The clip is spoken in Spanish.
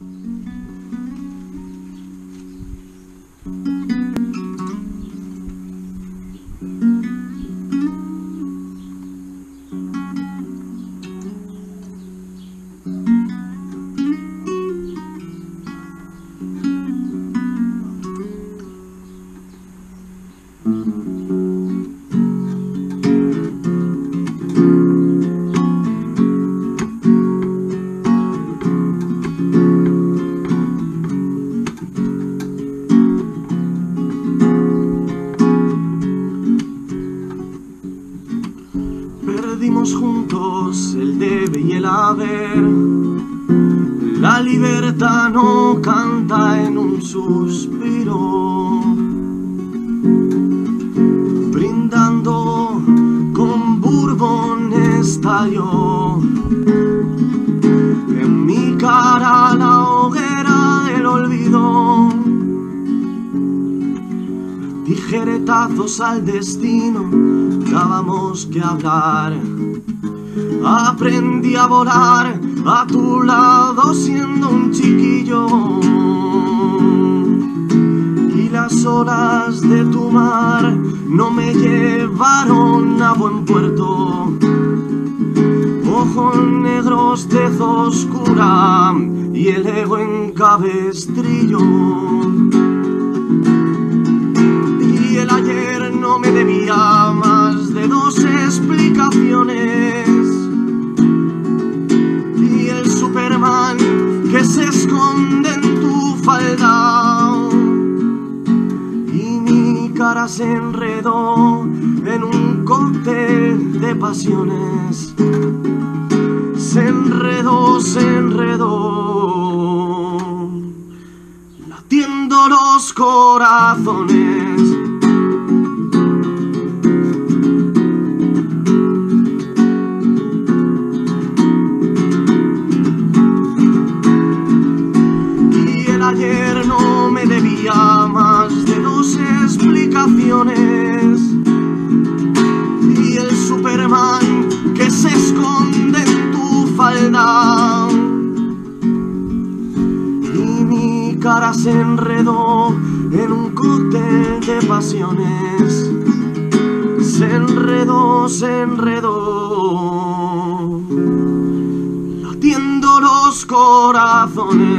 Mm-hmm. Perdimos juntos el debe y el haber. La libertad no canta en un suspiro. Brindando con bourbon estalló. Tijeretazos al destino, dábamos que hablar. Aprendí a volar a tu lado siendo un chiquillo. Y las olas de tu mar no me llevaron a buen puerto. Ojos negros, tez oscura y el ego en cabestrillo. Se enredó en un cóctel de pasiones. Se enredó, se enredó. Latiendo los corazones. Superman que se esconde en tu falda. Y mi cara se enredó en un cóctel de pasiones. Se enredó, se enredó. Latiendo los corazones.